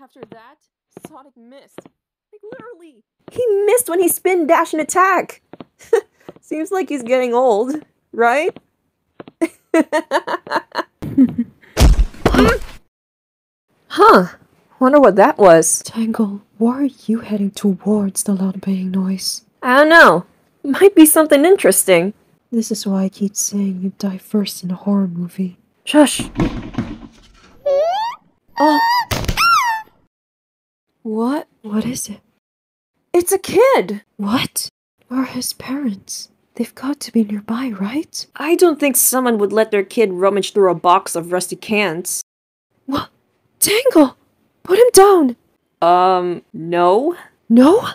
After that, Sonic missed. Like literally. He missed when he spin dash and attack. Seems like he's getting old, right? huh. Wonder what that was. Tangle, why are you heading towards the loud banging noise? I don't know. Might be something interesting. This is why I keep saying you die first in a horror movie. Shush. What? What is it? It's a kid! What? Where are his parents? They've got to be nearby, right? I don't think someone would let their kid rummage through a box of rusty cans. What? Tangle! Put him down! Um, no? No?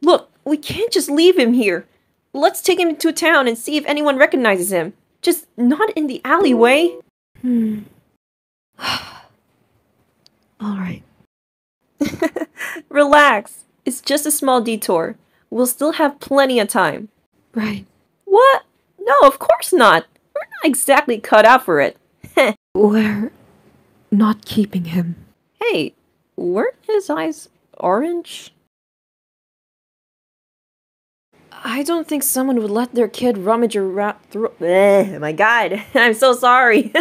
Look, we can't just leave him here. Let's take him to town and see if anyone recognizes him. Just not in the alleyway. Hmm. Alright. Relax. It's just a small detour. We'll still have plenty of time. Right. What? No, of course not. We're not exactly cut out for it. We're not keeping him. hey, weren't his eyes orange? I don't think someone would let their kid rummage around through. Eh, my god, I'm so sorry.